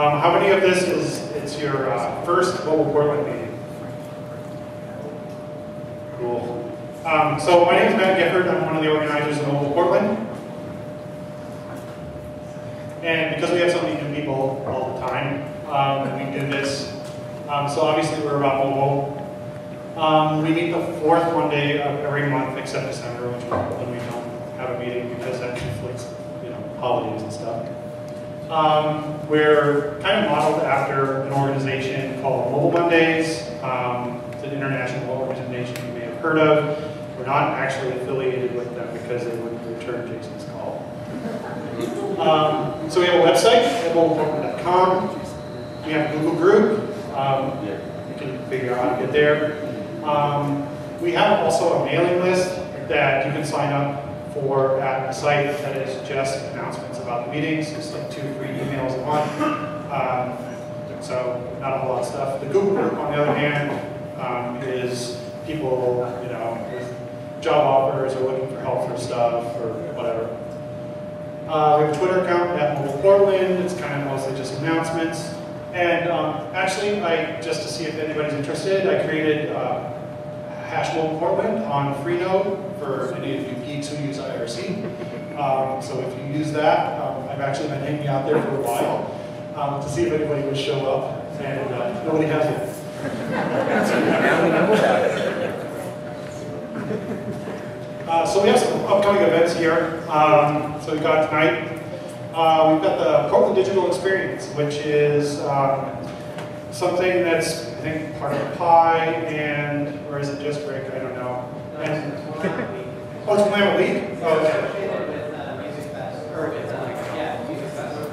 Um, how many of this is it's your uh, first Mobile Portland meeting? Cool. Um, so my name is Matt Gifford. I'm one of the organizers of Mobile Portland. And because we have so many new people all the time, um, we do this. Um, so obviously we're about mobile. Um, we meet the fourth Monday of every month except December, which when we don't have a meeting because that conflicts, you know, holidays and stuff. Um, we're kind of modeled after an organization called Mobile Mondays. Um, it's an international organization you may have heard of. We're not actually affiliated with them because they wouldn't return Jason's call. Um, so we have a website at mobileportland.com. We have a Google group. Um, you can figure out how to get there. Um, we have also a mailing list that you can sign up for at the site that is just announcements about the meetings. Two free emails a month. Um, so not a whole lot of stuff. The Google group, on the other hand, um, is people, you know, with job offers or looking for help for stuff or whatever. Uh, we have a Twitter account at Mobile Portland. It's kind of mostly just announcements. And um, actually, I just to see if anybody's interested, I created uh, hash Mobile Portland on Freenode for any of you geeks who use IRC. Um, so if you use that, um, I've actually been hanging out there for a while um, to see if anybody would show up, and uh, nobody has yet. Uh, so we have some upcoming events here. Um, so we've got tonight, uh, we've got the Portland Digital Experience, which is um, something that's, I think, part of PIE and, or is it just Rick? I don't know. And, oh, it's Willamette? Oh, okay.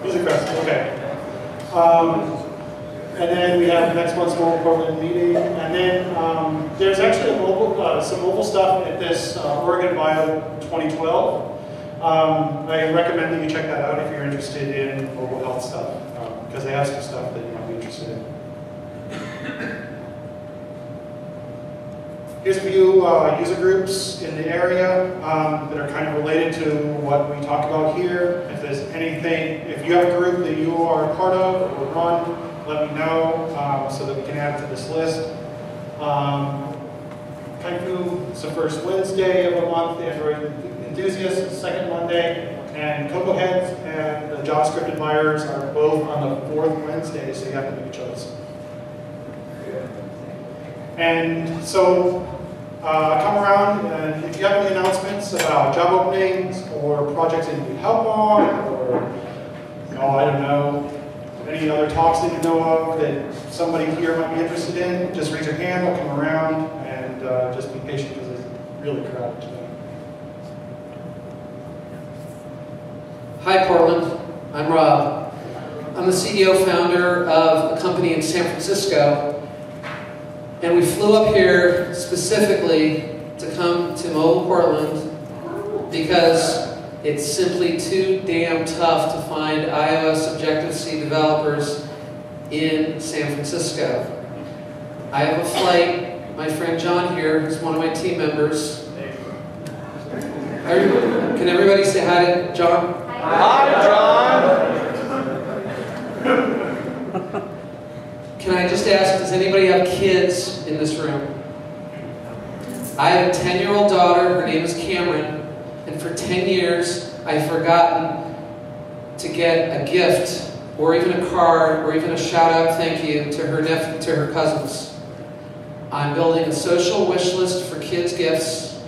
Music Fest, okay. Um, and then we have next month's mobile Portland meeting. And then um, there's actually mobile, uh, some mobile stuff at this uh, Oregon Bio 2012. Um, I recommend that you check that out if you're interested in mobile health stuff, because um, they have some stuff that you might be interested in. Here's a few uh, user groups in the area um, that are kind of related to what we talk about here. If there's anything, if you have a group that you are a part of or run, let me know um, so that we can add it to this list. Um, Kaiku is the first Wednesday of the month, Android Enthusiasts, second Monday, and Cocoa Heads and the JavaScript admirers are both on the fourth Wednesday, so you have to make a choice. And so uh, come around and if you have any announcements about job openings or projects that you need help on or, I don't know, any other talks that you know of that somebody here might be interested in, just raise your hand, I'll come around and uh, just be patient because it's really crowded today. Hi Portland, I'm Rob. I'm the CEO founder of a company in San Francisco and we flew up here specifically to come to Mobile Portland because it's simply too damn tough to find iOS Objective-C developers in San Francisco. I have a flight. My friend John here is one of my team members. Can everybody say hi to John? Hi, John! I just ask, does anybody have kids in this room? I have a 10-year-old daughter, her name is Cameron, and for 10 years I've forgotten to get a gift or even a card or even a shout-out thank you to her nephew, to her cousins. I'm building a social wish list for kids' gifts.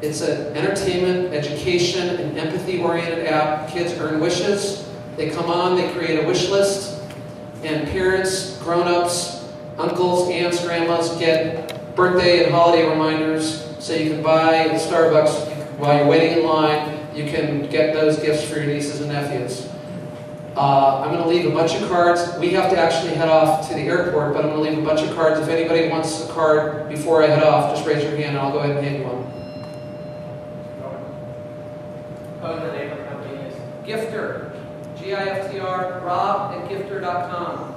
It's an entertainment, education, and empathy-oriented app. Kids earn wishes. They come on, they create a wish list, and parents, grown-ups, uncles, aunts, grandmas get birthday and holiday reminders so you can buy at Starbucks while you're waiting in line. You can get those gifts for your nieces and nephews. Uh, I'm going to leave a bunch of cards. We have to actually head off to the airport, but I'm going to leave a bunch of cards. If anybody wants a card before I head off, just raise your hand and I'll go ahead and hand you one. Oh, G-I-F-T-R, rob at giftr.com.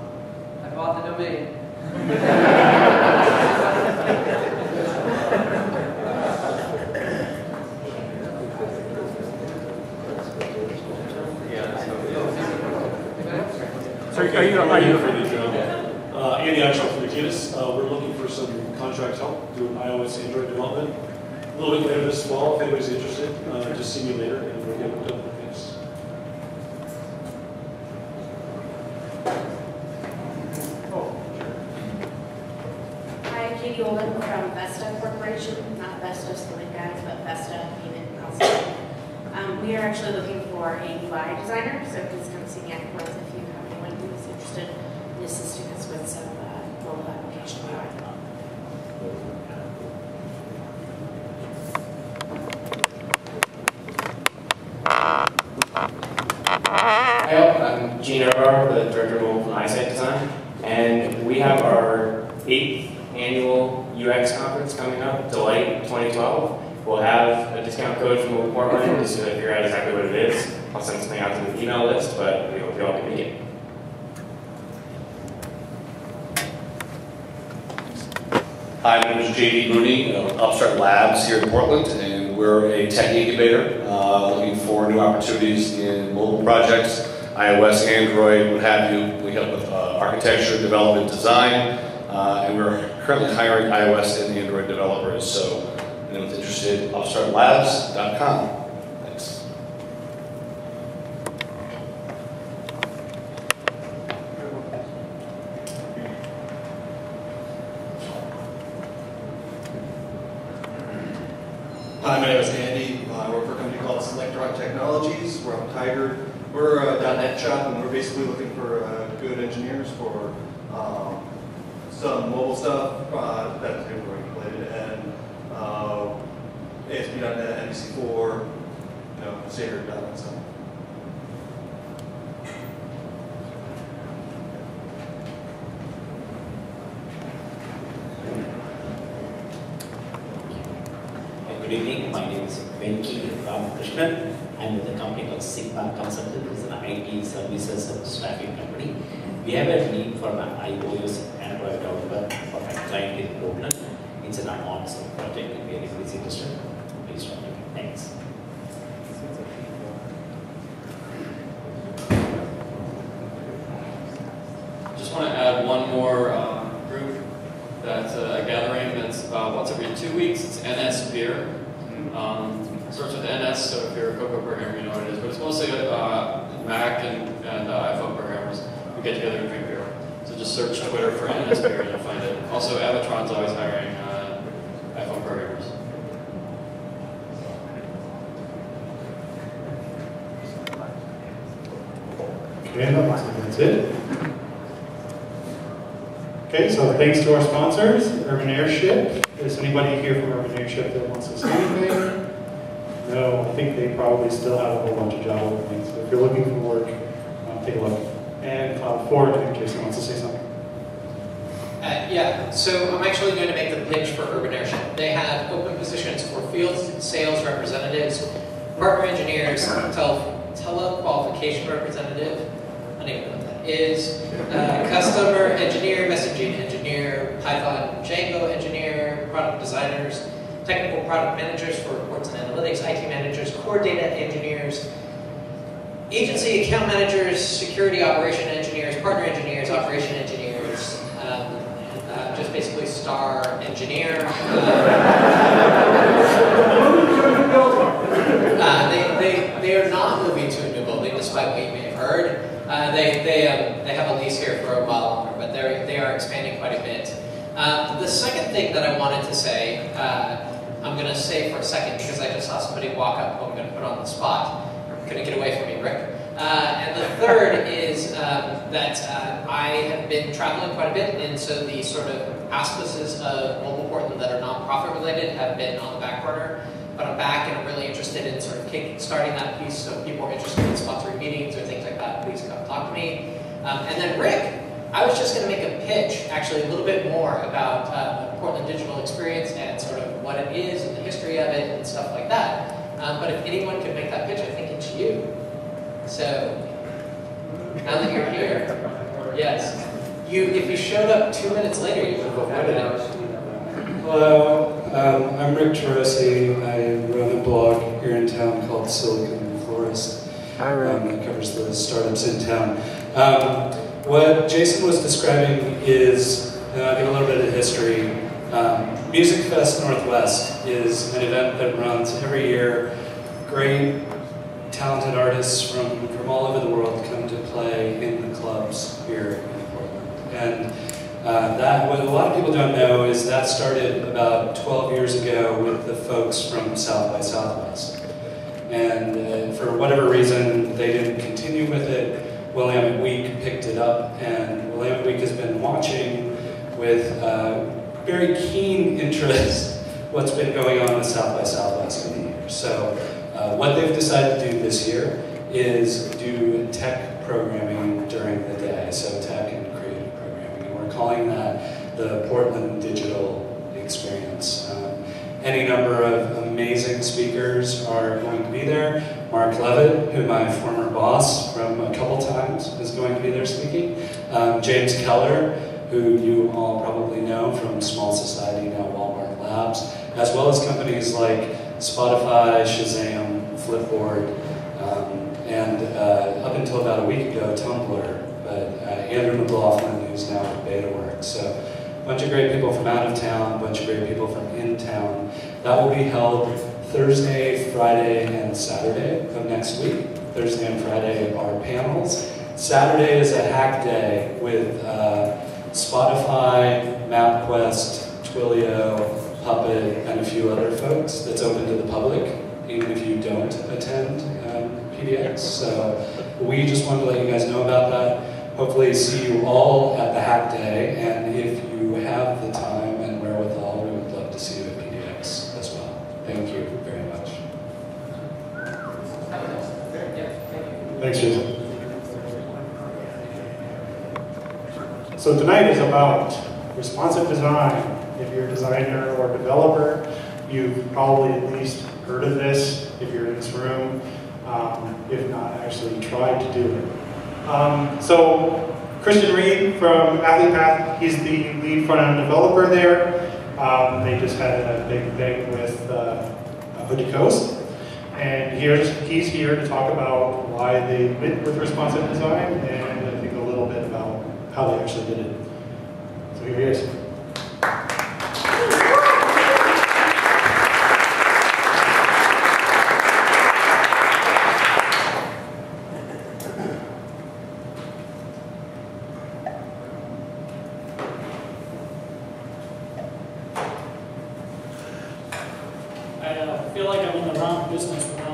I bought the domain. so are you, are you for the job? Uh, Andy Eichel from Agenus. Uh, we're looking for some contract help doing iOS Android development. A little bit later this fall, if anybody's interested, uh, just see me later and we'll get it done. Katie Olin from Vesta Corporation, not Vesta Swimming Guys, but Vesta Payment Consulting. Um, we are actually looking for a UI designer, so please come see me afterwards if you have anyone who is interested in assisting us with some uh, mobile application. Hi. I'm Gene Erbar, the Director of Mobile ISITE Design, and we have our eighth annual UX conference coming up, Delight 2012. We'll have a discount code from Mobile Portland, just to figure out exactly what it is. I'll send something out to the email list, but we hope you all can make it. Hi, my name is JD Mooney of Upstart Labs here in Portland, and we're a tech incubator uh, looking for new opportunities in mobile projects, iOS, Android, what have you. We help with uh, architecture, development, design, uh, and we're currently hiring iOS and Android developers. So, if anyone's interested, upstartlabs.com. Thanks. Hi, my name is Andy. Uh, I work for a company called Selectron Technologies. We're on Tigard. We're a .NET shop, and we're basically looking for uh, good engineers for um, some mobile stuff uh, that's and uh, ASP.NET, MVC4, you know, standard .NET stuff. Uh, Good evening, my name is Venki Ramakrishnan. I'm with a company called Sigma Consulting, it's an IT services and staffing company. We have a need for an iOS Android developer for my client in Portland. It's an on-site project, we are really interested. Please try it. Thanks. Just want to add one more um, group that's uh, a gathering that's uh, once every two weeks. It's NS Beer. So if you're a Cocoa programmer, you know what it is. But it's mostly uh, Mac and, and uh, iPhone programmers who get together and drink beer. So just search Twitter for NS Beer and you'll find it. Also, Avatron's always hiring uh, iPhone programmers. Okay, that's it. Okay, so thanks to our sponsors, Urban Airship. Is anybody here from Urban Airship that wants to say anything? No, I think they probably still have a whole bunch of job openings. So if you're looking for work, um, take a look. And Cloud Forward, in case someone wants to say something. Uh, yeah, so I'm actually going to make the pitch for Urban Airship. They have open positions for field sales representatives, partner engineers, tel- telequalification representative, know what that is, uh, customer engineer, messaging engineer, Python Django engineer, product designers, technical product managers for reports and analytics, IT managers, core data engineers, agency account managers, security operation engineers, partner engineers, operation engineers, um, uh, just basically star engineer. Uh, they, they, they are not moving to a new building, despite what you may have heard. Uh, they, they, um, they have a lease here for a while longer, but they are expanding quite a bit. Uh, the second thing that I wanted to say, uh, I'm going to say for a second because I just saw somebody walk up who I'm going to put on the spot. Couldn't get away from me, Rick. Uh, and the third is um, that uh, I have been traveling quite a bit, and so the sort of auspices of Mobile Portland that are nonprofit related have been on the back burner. But I'm back and I'm really interested in sort of kick, starting that piece. So if people are interested in sponsoring meetings or things like that, please come talk to me. Um, and then Rick, I was just going to make a pitch, actually a little bit more about uh, Portland Digital Experience and sort of what it is and the history of it and stuff like that. Um, but if anyone could make that pitch, I think it's you. So now that you're here, yes, you if you showed up two minutes later, you would have avoided it. Hello, um, I'm Rick Turoczy. I run a blog here in town called Silicon Florist. Hi, Rick. Um, that covers the startups in town. Um, what Jason was describing is, uh, I'll a little bit of history. Um, Music Fest Northwest is an event that runs every year. Great, talented artists from, from all over the world come to play in the clubs here in Portland. And uh, that, what a lot of people don't know is that started about 12 years ago with the folks from South by Southwest. And uh, for whatever reason, they didn't continue with it. Willamette Week picked it up, and Willamette Week has been watching with uh, very keen interest what's been going on with South by Southwest in the year. So uh, what they've decided to do this year is do tech programming during the day, so tech and creative programming. And we're calling that the Portland Digital Experience. Um, any number of amazing speakers are going to be there. Mark Levitt, who my former boss from a couple times is going to be there speaking. Um, James Keller, who you all probably know from Small Society, now Walmart Labs, as well as companies like Spotify, Shazam, Flipboard, um, and uh, up until about a week ago, Tumblr, but uh, Andrew McLaughlin, who's now at BetaWorks. So a bunch of great people from out of town, a bunch of great people from in town. That will be held Thursday, Friday, and Saturday of next week. Thursday and Friday are panels. Saturday is a hack day with uh, Spotify, MapQuest, Twilio, Puppet, and a few other folks that's open to the public, even if you don't attend um, PDX. So we just wanted to let you guys know about that. Hopefully see you all at the hack day, and if you have the time and wherewithal, we would love to see you at PDX as well. Thank you very much. Thanks, Jason. So tonight is about responsive design. If you're a designer or developer, you've probably at least heard of this if you're in this room, um, if not actually tried to do it. Um, so Christian Reed from Athletepath, he's the lead front-end developer there. Um, they just had a big thing with uh, Hood to Coast. And here's, he's here to talk about why they went with responsive design and I think a little bit about how they actually did it. So here he is. I uh, feel like I'm in the wrong business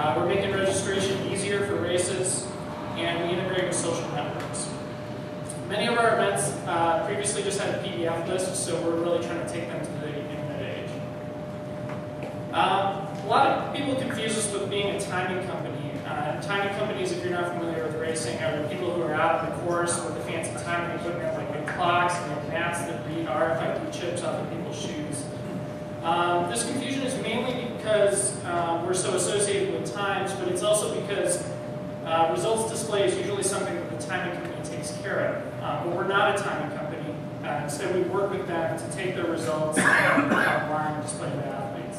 Uh, we're making registration easier for races, and we integrate with social networks. Many of our events uh, previously just had a PDF list, so we're really trying to take them to the internet age. Um, lot of people confuse us with being a timing company. Uh, timing companies, if you're not familiar with racing, are the people who are out on the course with the fancy timing equipment like big clocks and mats that read RFID chips off of people's shoes. Um, this confusion is mainly because um, we're so associated with times, but it's also because uh, results display is usually something that the timing company takes care of. Uh, but we're not a timing company. Uh, instead, we work with them to take their results and online and display to athletes.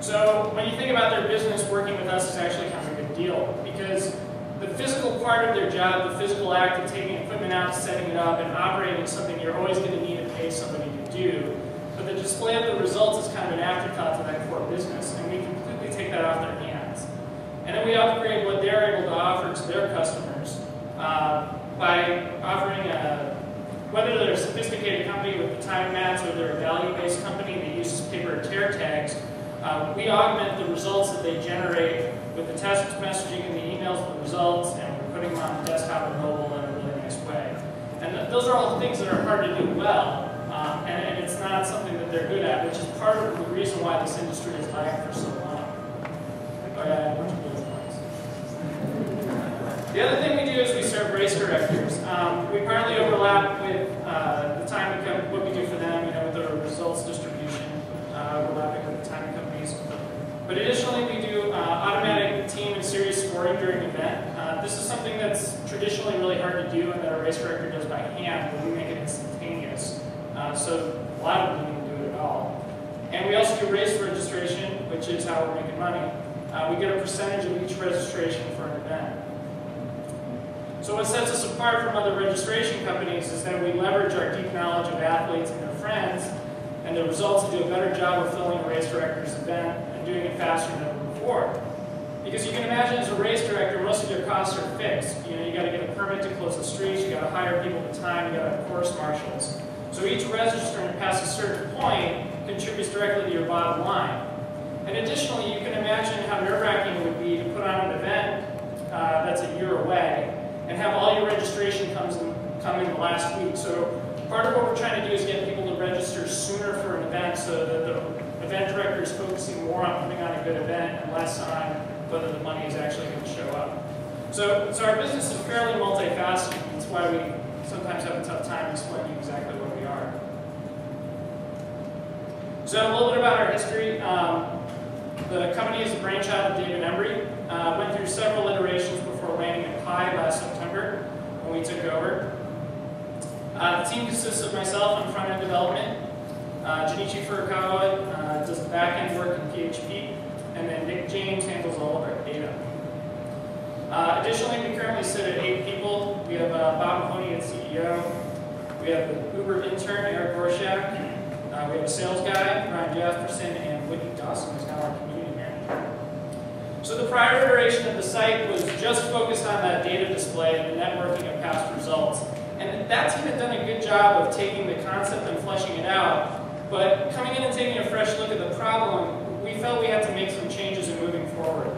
So when you think about their business, working with us is actually kind of a good deal because the physical part of their job, the physical act of taking equipment out, setting it up, and operating something you're always going to need to pay somebody to do. But the display of the results is kind of an afterthought to that core business, and we take that off their hands. And then we upgrade what they're able to offer to their customers uh, by offering a, whether they're a sophisticated company with the time mats or they're a value-based company that uses paper tear tags, uh, we augment the results that they generate with the text messaging and the emails of the results, and we're putting them on the desktop and mobile in a really nice way. And th those are all things that are hard to do well, um, and, and, it's not something that they're good at, which is part of the reason why this industry is lagged for so The other thing we do is we serve race directors. Um, we partly overlap with uh, the time what we do for them, you know, with the results distribution, uh, overlapping with the timing companies. But additionally, we do uh, automatic team and series scoring during event. Uh, this is something that's traditionally really hard to do and that a race director does by hand, but we make it instantaneous. Uh, so a lot of them even do it at all. And we also do race registration, which is how we're making money. Uh, we get a percentage of each registration for an event. So what sets us apart from other registration companies is that we leverage our deep knowledge of athletes and their friends and the results to do a better job of filling a race director's event and doing it faster than ever before. Because you can imagine as a race director, most of your costs are fixed. You know, you got to get a permit to close the streets, you got to hire people to time, you got to have course marshals. So each registrant past a certain point contributes directly to your bottom line. And additionally, you can imagine how nerve-wracking it would be to put on an event uh, that's a year away and have all your registration comes in, come in the last week. So part of what we're trying to do is get people to register sooner for an event so that the event director is focusing more on putting on a good event and less on whether the money is actually going to show up. So, so our business is fairly multifaceted. That's why we sometimes have a tough time explaining exactly what we are. So a little bit about our history. Um, the company is a brainchild of David Embry. Uh, went through several iterations before landing at PIE last September when we took over. Uh, the team consists of myself on front-end development, uh, Junichi Furukawa uh, does the back-end work in PHP, and then Nick James handles all of our data. Uh, additionally, we currently sit at eight people. We have uh, Bob Mahoney as CEO. We have the Uber intern, Eric Rorschach. Uh, we have a sales guy, Ryan Jasperson, and Whitney Dawson, who's now our. So the prior iteration of the site was just focused on that data display and the networking of past results. And that team had done a good job of taking the concept and fleshing it out. But coming in and taking a fresh look at the problem, we felt we had to make some changes in moving forward.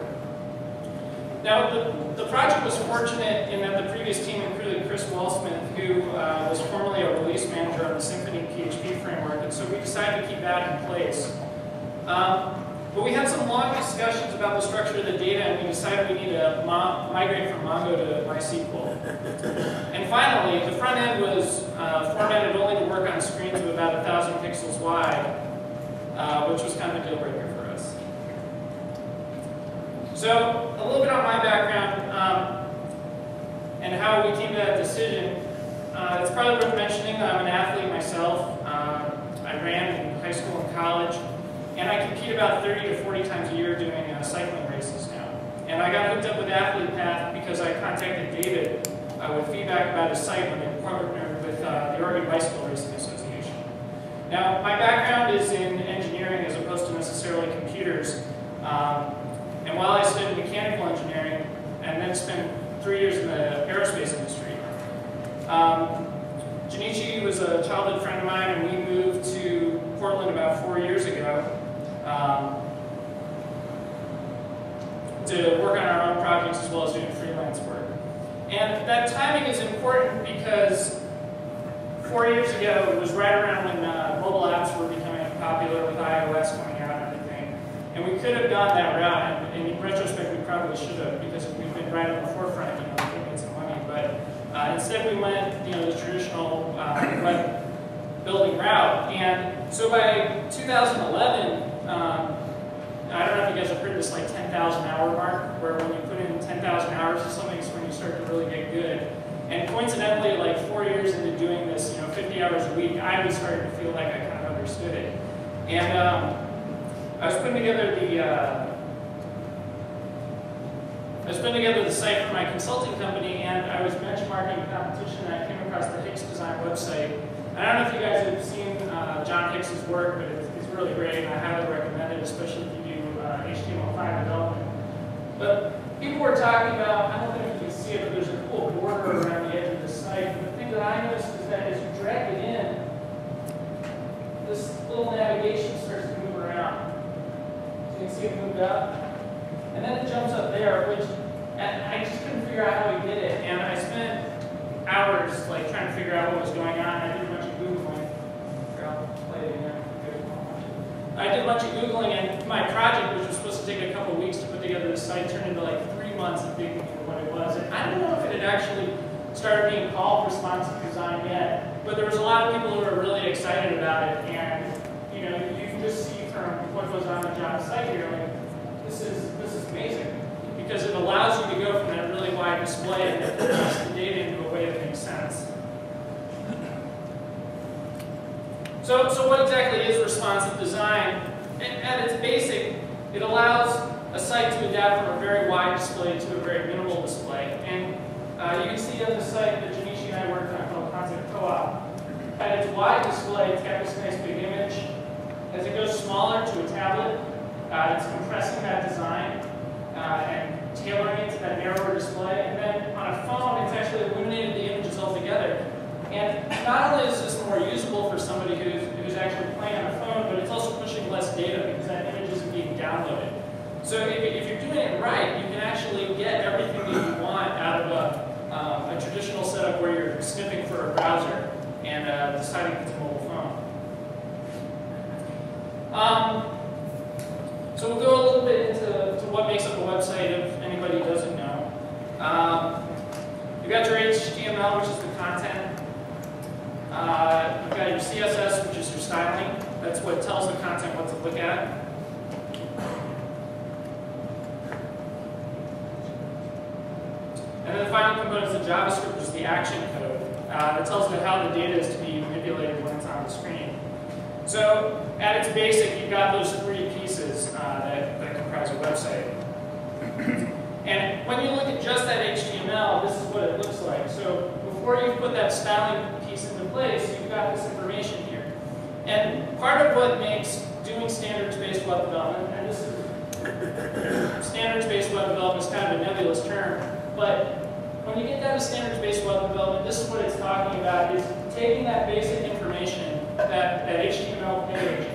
Now, the, the project was fortunate in that the previous team included Chris Wellsmith, who uh, was formerly a release manager on the Symfony PHP framework, and so we decided to keep that in place. Um, but we had some long discussions about the structure of the data, and we decided we need to migrate from Mongo to MySQL. And finally, the front end was uh, formatted only to work on screens of about 1,000 pixels wide, uh, which was kind of a deal breaker for us. So, a little bit on my background um, and how we came to that decision. Uh, it's probably worth mentioning I'm an athlete myself. Uh, I ran in high school and college. And I compete about 30 to 40 times a year doing uh, cycling races now. And I got hooked up with Athletepath because I contacted David uh, with feedback about his site when they partnered with uh, the Oregon Bicycle Racing Association. Now, my background is in engineering as opposed to necessarily computers. Um, and while I studied mechanical engineering and then spent three years in the aerospace industry, um, Junichi was a childhood friend of mine and we moved to Portland about four years ago um, to work on our own projects as well as doing freelance work. And that timing is important because four years ago, it was right around when uh, mobile apps were becoming popular with iOS coming out and everything. And we could have gone that route, and, in retrospect, we probably should have because we've been right on the forefront, you know, making some money. But uh, instead, we went, you know, the traditional uh, web building route. And so by 2011, um, I don't know if you guys have heard this like 10,000 hour mark, where when you put in 10,000 hours of something, is when you start to really get good. And coincidentally, like four years into doing this, you know, 50 hours a week, I was starting to feel like I kind of understood it. And um, I was putting together the uh, I was putting together the site for my consulting company, and I was benchmarking competition, and I came across the Hicks Design website. I don't know if you guys have seen uh, John Hicks's work, but it's really great, and I highly recommend it, especially if you do uh, HTML5 development. But people were talking about, I don't think you can see it, but there's a cool border around the edge of the site. And the thing that I noticed is that as you drag it in, this little navigation starts to move around. So you can see it moved up. And then it jumps up there, which I just couldn't figure out how he did it. And I spent hours like trying to figure out what was going on. I did a bunch of Googling. Here, I'll play it again. I did a bunch of Googling and my project, which was supposed to take a couple weeks to put together the site, turned into like three months of digging for what it was. And I don't know if it had actually started being called responsive design yet, but there was a lot of people who were really excited about it. And you know, you can just see from what goes on the job site here, like this is this is amazing because it allows you to go from that really wide display and compress the data into a way that makes sense. So, so what exactly is responsive design? And at its basic, it allows a site to adapt from a very wide display to a very minimal display. And uh, you can see on the site that Junichi and I worked on called Concept Co-op. At its wide display, it's got this nice big image. As it goes smaller to a tablet, uh, it's compressing that design uh, and tailoring it to that narrower display. And then on a phone, it's actually illuminated the images altogether. And not only is this more usable for somebody who's, who's actually playing on a phone, but it's also pushing less data because that image isn't being downloaded. So if, if you're doing it right, you can actually get everything that you want out of a, um, a traditional setup where you're sniffing for a browser and uh, deciding if it's a mobile phone. Um, so we'll go a little bit into to what makes up a website if anybody doesn't know. Um, you've got your HTML, which is the content. Uh, you've got your CSS, which is your styling. That's what tells the content what to look at. And then the final component is the JavaScript, which is the action code. Uh, that tells you how the data is to be manipulated when it's on the screen. So at its basic, you've got those three pieces uh, that, that comprise a website. And when you look at just that HTML, this is what it looks like. So before you put that styling piece into place, you've got this information here. And part of what makes doing standards-based web development, and this is standards-based web development is kind of a nebulous term, but when you get down to standards-based web development, this is what it's talking about, is taking that basic information, that, that HTML page,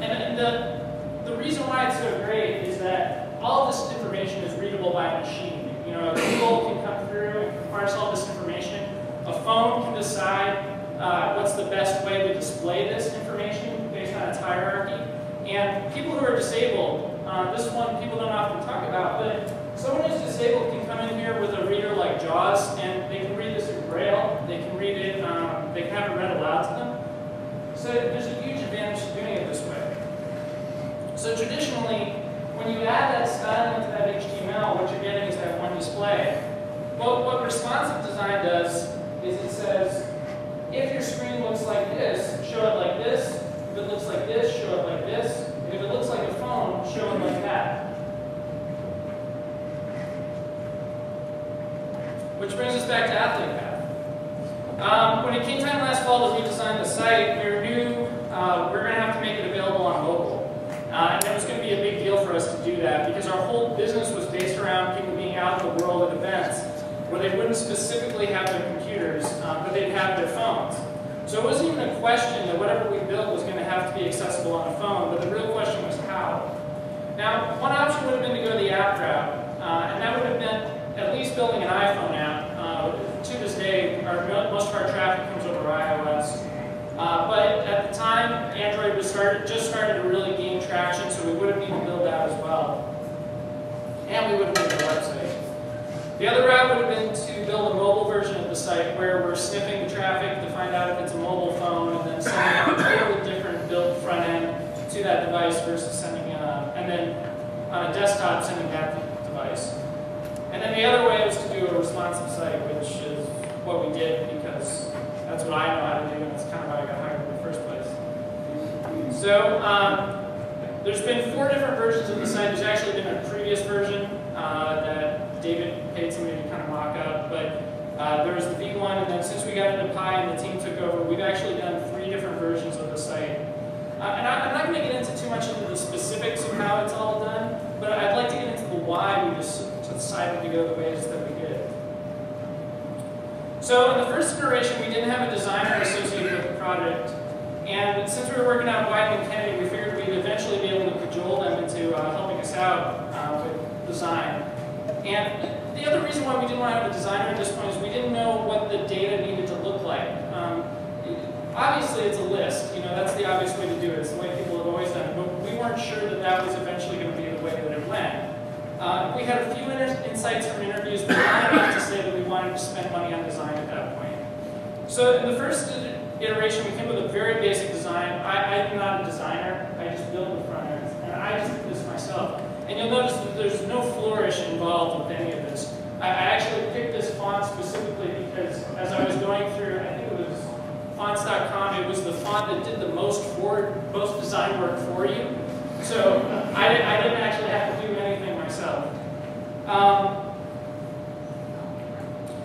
and, the, the reason why it's so great is that all this information is readable by a machine. You know, a Google can come through and parse all this information. A phone can decide uh, what's the best way to display this information based on its hierarchy. And people who are disabled, uh, this one people don't often talk about, but someone who's disabled can come in here with a reader like JAWS, and they can read this Braille. They can read it, um, they can have it read aloud to them. So there's a huge advantage to doing it this way. So traditionally, when you add that styling to that HTML, what you're getting is that one display. Well, what responsive design does is it says, if your screen looks like this, show it like this. If it looks like this, show it like this. If it looks like a phone, show it like that. Which brings us back to Athlete. Um, when it came time last fall to redesign the site, we knew uh, we are going to have to make it available on mobile. Uh, and it was going to be a big deal for us to do that because our whole business was based around people being out in the world at events where they wouldn't specifically have their computers, uh, but they'd have their phones. So it wasn't even a question that whatever we built was going to have to be accessible on a phone, but the real question was how. Now, one option would have been to go the app route, uh, and that would have meant at least building an iPhone app. To this day, our, most of our traffic comes over iOS. Uh, but at the time, Android was started, just started to really gain traction, so we would have needed to build that as well. And we would have made a website. The other route would have been to build a mobile version of the site where we're sniffing the traffic to find out if it's a mobile phone and then sending a totally different built front end to that device versus sending, uh, and then on a desktop sending that the device. And then the other way was to do a responsive site, which what we did because that's what I know how to do and that's kind of how I got hired in the first place. So um, there's been four different versions of the site. There's actually been a previous version uh, that David paid somebody to kind of mock up, but uh, there was the V1, and then since we got into PIE and the team took over, we've actually done three different versions of the site. Uh, and I, am not going to get into too much into the specifics of how it's all done, but I'd like to get into the why we just decided to go the ways that we. So in the first iteration, we didn't have a designer associated with the project, and since we were working on Wieden and Kennedy, we figured we'd eventually be able to cajole them into uh, helping us out uh, with design. And the other reason why we didn't want to have a designer at this point is we didn't know what the data needed to look like. Um, obviously, it's a list. You know, that's the obvious way to do it. It's the way people have always done it. But we weren't sure that that was eventually going to be the way that it went. Uh, we had a few insights from interviews, but not enough to say that we wanted to spend money on design at that point. So in the first iteration, we came with a very basic design. I, am not a designer. I just build the front ends. And I just did this myself. And you'll notice that there's no flourish involved with any of this. I, I actually picked this font specifically because as I was going through, I think it was fonts.com, it was the font that did the most for most design work for you. So I, I didn't actually have to Um,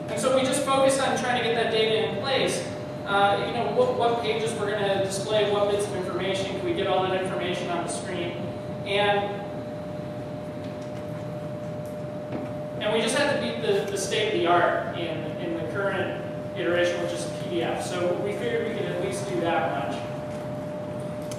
and so we just focused on trying to get that data in place. Uh, you know, what, what pages we're going to display, what bits of information, can we get all that information on the screen? And And we just had to beat the, the state of the art in, in the current iteration, which is PDF. So we figured we could at least do that much.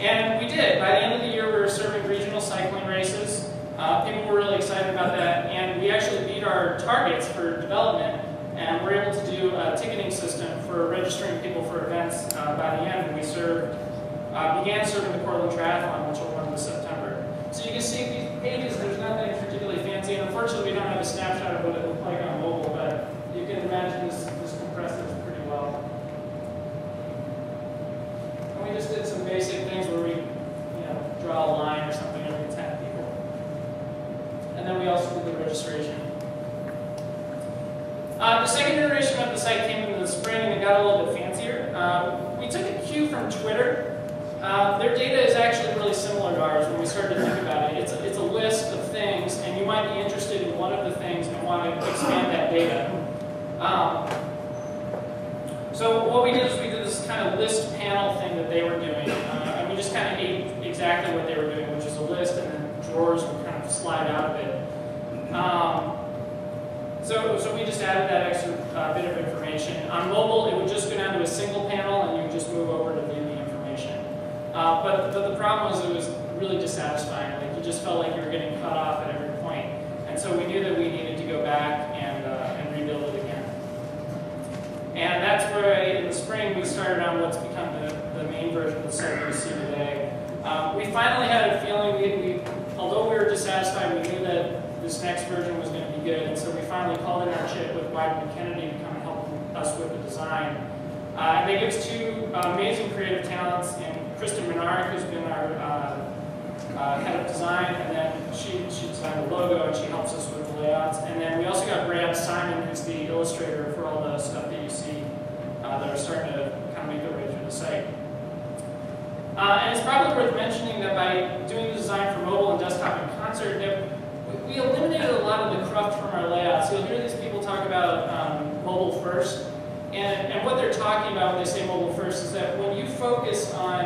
And we did. By the end of the year, we were serving regional cycling races. Uh, people were really excited about that. And we actually beat our targets for development. And we're able to do a ticketing system for registering people for events uh, by the end. And we served, uh, began serving the Portland Triathlon, which will run this September. So you can see these pages, there's nothing particularly fancy. And unfortunately, we don't have a snapshot of what it looked like on mobile, but you can imagine this, this compresses pretty well. And we just did some basic things where we, you know, draw a line or something every 10 people. And then we also did the registration. Uh, the second iteration of the site came in the spring and it got a little bit fancier. Um, we took a cue from Twitter uh, their data is actually really similar to ours when we started to think about it. It's a, it's a list of things, and you might be interested in one of the things and want to expand that data. Um, so what we did is we did this kind of list panel thing that they were doing, uh, and we just kind of ate exactly what they were doing, which is a list, and then drawers would kind of slide out of it. Um, so, so we just added that extra uh, bit of information. On mobile, it would just go down to a single panel, and you would just move over to view the information. uh, but, but the problem was it was really dissatisfying. Like you just felt like you were getting cut off at every point. And so we knew that we needed to go back and, uh, and rebuild it again. And that's where in the spring we started on what's become the, the main version of the site you see today. Um, we finally had a feeling, we, we, although we were dissatisfied, we knew that this next version was going to be good. And so we finally called in our chip with Wieden and Kennedy to come and help us with the design. Uh, and they give us two amazing creative talents in Kristen Menard, who's been our uh, uh, head of design, and then she, she designed the logo and she helps us with the layouts. And then we also got Brad Simon, who's the illustrator for all the stuff that you see uh, that are starting to kind of make their way through the site. Uh, and it's probably worth mentioning that by doing the design for mobile and desktop in concert, we eliminated a lot of the cruft from our layouts. You'll hear these people talk about um, mobile first, and, and what they're talking about when they say mobile first is that when you focus on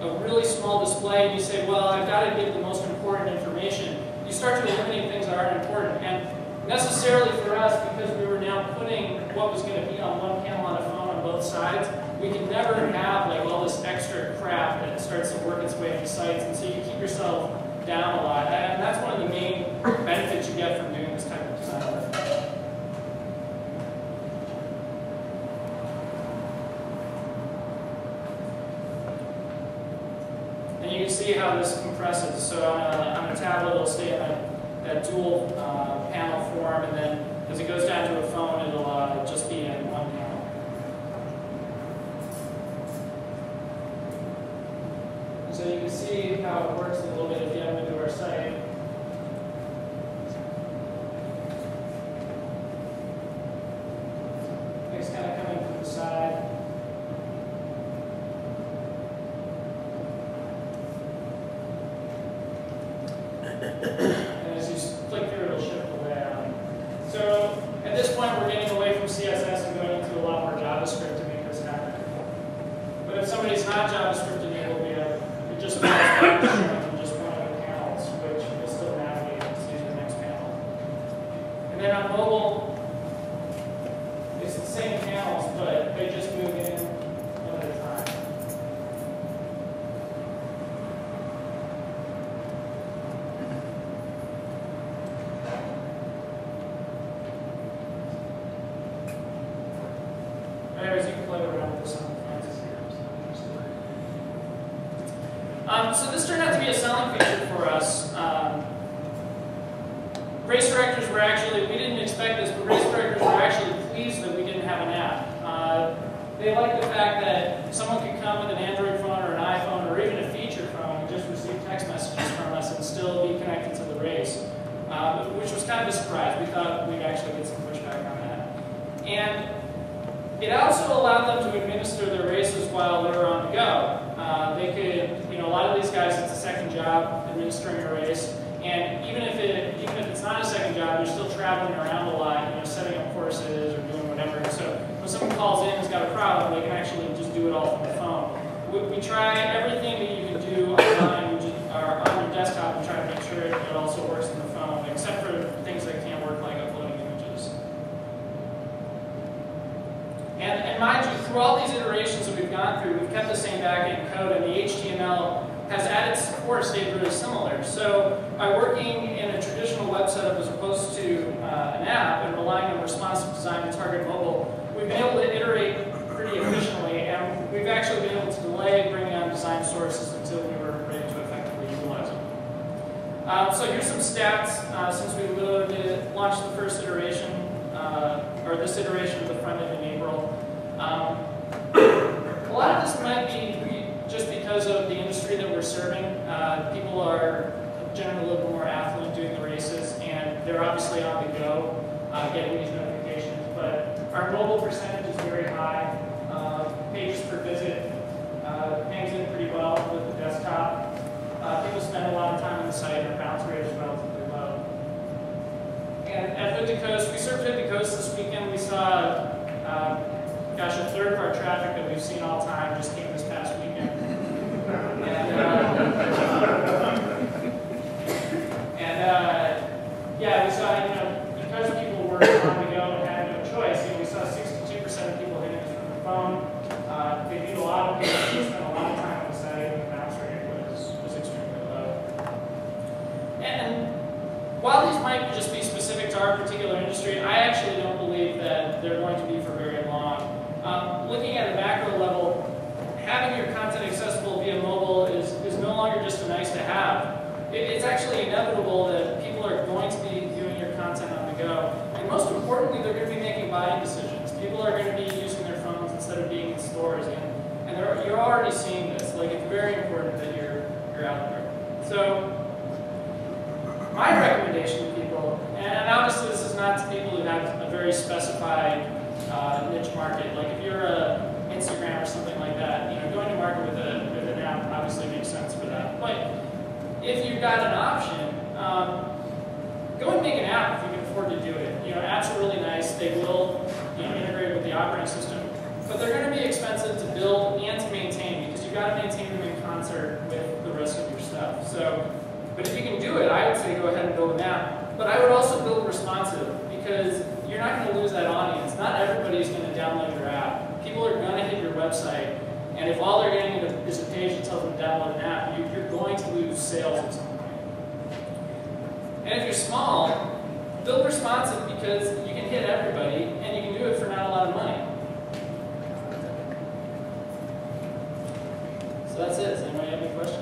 a really small display and you say, well, I've got to give the most important information, you start to eliminate things that aren't important. And necessarily for us, because we were now putting what was going to be on one panel on a phone on both sides, we can never have like all this extra crap that starts to work its way into sites, and so you keep yourself down a lot. And that's one of the main benefits you get from doing this type of design work. And you can see how this compresses. So on a, on a tablet, it'll stay in that, that dual uh, panel form, and then As it goes down to a phone, it'll uh, just be in one panel. So you can see how it works in a little bit if you haven't been to our site. It's kind of coming from the side. And as you click through, it'll shift the layout. So at this point, we're getting away from CSS and going into a lot more JavaScript to make this happen. But if somebody's not JavaScript enabled, we have it just moves back to showing just one of the panels, which will still navigate to the next panel. And then on mobile, it's the same panels, but they just move in one at a time. Anyways, you can play around with this on the front. Um, so this turned out to be a selling feature for us. Um, race directors were actually, we didn't expect this, but race directors were actually pleased that we didn't have an app. Uh, they liked the fact that someone could come with an Android phone or an iPhone or even a feature phone and just receive text messages from us and still be connected to the race, uh, which was kind of a surprise. We thought we'd actually get some pushback on that. And it also allowed them to administer their races while they were on the go. Uh, they could, you know, a lot of these guys, it's a second job administering a race, and even if it, even if it's not a second job, you're still traveling around a lot, you know, setting up courses or doing whatever. So when someone calls in and has got a problem, they can actually just do it all from the phone. We, we try everything that you can do online, or on your desktop, and try to make sure it, it also works on the phone, except for things that can't work like uploading images. And, and mind you, through all these iterations that we've gone through, we've kept the same backend code, and the HTML has added support stayed really similar. So by working in a traditional web setup as opposed to uh, an app and relying on responsive design to target mobile, we've been able to iterate pretty efficiently, and we've actually been able to delay bringing on design sources until we were ready to effectively utilize them. Um, so here's some stats uh, since we launched the first iteration, uh, or this iteration of the front end in April. Um, a lot of this might be just because of the industry that we're serving. Uh, people are generally a little more affluent doing the races, and they're obviously on the go uh, getting these notifications. But our mobile percentage is very high. Uh, pages per visit uh, hangs in pretty well with the desktop. Uh, people spend a lot of time on the site, and our bounce rate is relatively. And at Hood to Coast, we served Hood to Coast this weekend. We saw, uh, gosh, a third of our traffic that we've seen all time just came this past weekend. And, uh, and uh, yeah, we saw, you know, because people were on the go and had no choice, you know, we saw 62% of people hitting us from the phone. Uh, they viewed a lot of people, they spent a lot of time on the site, and the bounce rate was, was extremely low. And while these might just be specific to our particular industry, I actually don't believe that they're going to be for very long. Um, looking at a macro level, having your content accessible via mobile is, is no longer just a nice to have. It, it's actually inevitable that people are going to be viewing your content on the go. And most importantly, they're going to be making buying decisions. People are going to be using their phones instead of being in stores. And, and you're already seeing this. Like, it's very important that you're, you're out there. So, my recommendation to people, and obviously this is not to people who have a very specified uh, niche market. Like if you're a Instagram or something like that, you know, going to market with, a, with an app obviously makes sense for that. But if you've got an option, um, go and make an app if you can afford to do it. You know, apps are really nice. They will, you know, integrate with the operating system, but they're going to be expensive to build and to maintain because you've got to maintain them in concert with the rest of your stuff. So. But if you can do it, I would say go ahead and build an app. But I would also build responsive because you're not going to lose that audience. Not everybody's going to download your app. People are going to hit your website, and if all they're getting is a page that tells them to download an app, you're going to lose sales at some point. And if you're small, build responsive because you can hit everybody, and you can do it for not a lot of money. So that's it. Does anybody have any questions?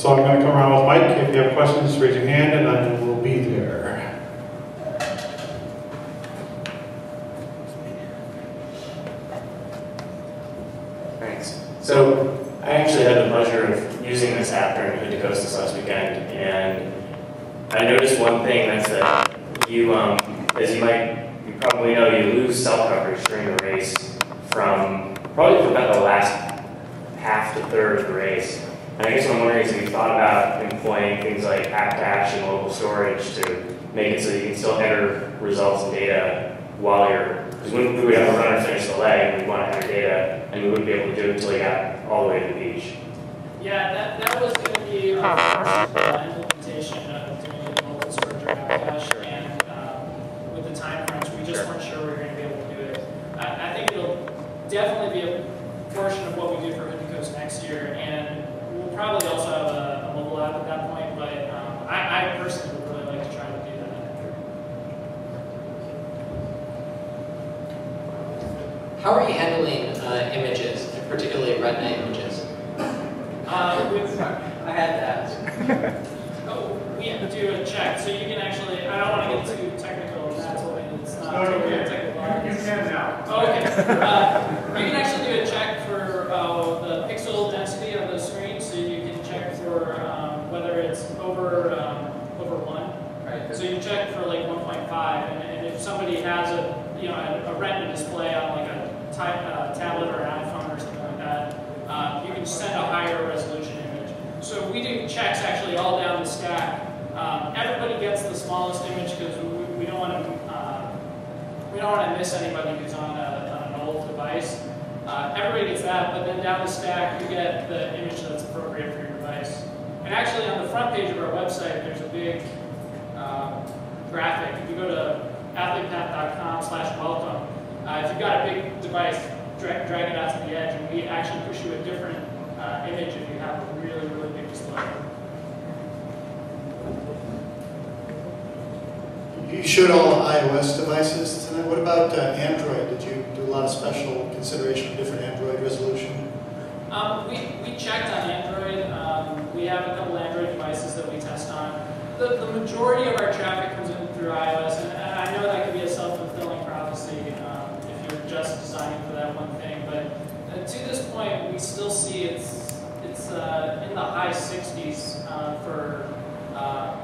So I'm going to come around with mic. If you have questions, raise your hand and I will be there. Thanks. So I actually had the pleasure of using this app during Hood to Coast this last weekend, and I noticed one thing that's that you, um, as you might, you probably know, you lose cell coverage during the race from probably for about the last half to third of the race. And I guess what I'm wondering is if you thought about employing things like app cache and local storage to make it so you can still enter results and data while you're, because when we would have a runner finish the leg, we'd want to enter data, and we wouldn't be able to do it until he got all the way to the beach. Yeah, that, that was going to be our first uh, implementation of doing it in local storage or app cache, and um, with the time crunch, we just weren't sure we were going to be able to do it. I, I think it'll definitely be a portion of what we do for Hood to Coast next year, and we'll probably also have a, a mobile app at that point, but um, I, I personally would really like to try to do that. How are you handling uh, images, particularly retina images? Uh, with, I had to ask. Oh, we have to do a check, so you can actually, I don't want to get too technical, and that's what it's not No, you totally can't. technical. You can now. Oh, okay. Uh, you can actually do a check for uh, the pixel density of the screen, so you can check for um, whether it's over um, over one. Right. So you check for like 1.5, and, and if somebody has a you know a, a Retina display on like a type, uh, tablet or an iPhone or something like that, uh, you can send a higher resolution image. So checks actually all down the stack. Um, everybody gets the smallest image because we, we don't want to uh, we don't want to miss anybody who's on, a, on an old device. Uh, everybody gets that, but then down the stack you get the image that's appropriate for your device. And actually on the front page of our website there's a big um, graphic. If you go to athletepath.com slash welcome, uh, if you've got a big device, drag, drag it out to the edge and we actually push you a different uh, image if you have a really, really big display. You showed all iOS devices tonight. What about uh, Android? Did you do a lot of special consideration of different Android resolution? Um, we, we checked on Android. Um, we have a couple Android devices that we test on. The, the majority of our traffic comes in through iOS, and, I know that could be a self-fulfilling prophecy um, if you're just designing for that one thing. But uh, to this point, we still see it's it's uh, in the high 60s uh, for uh,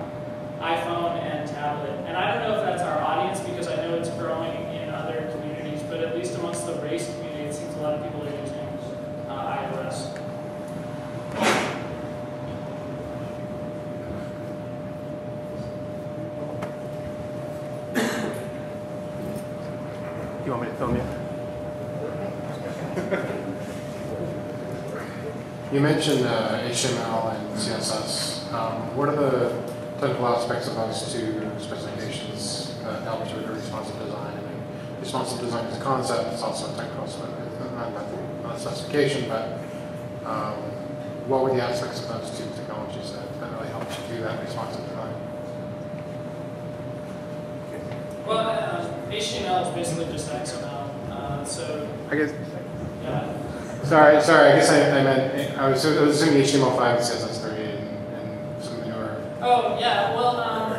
iPhone and tablet. And I don't know if that's our audience because I know it's growing in other communities, but at least amongst the race community, it seems a lot of people are using uh, iOS. You want me to film you? You mentioned uh, HTML and CSS. Um, what are the technical aspects of those two specifications that help you with responsive design? I mean, responsive design is a concept, it's also a technical spe- not, not, not a specification, but um, what were the aspects of those two technologies that, that really helped you do that responsive design? Well, uh, HTML is basically just XML. Uh, so, I guess. yeah. Sorry, sorry. I guess I, I meant I was, I was assuming HTML5 and CSS3 and, and some of the newer. Oh, yeah, well, um,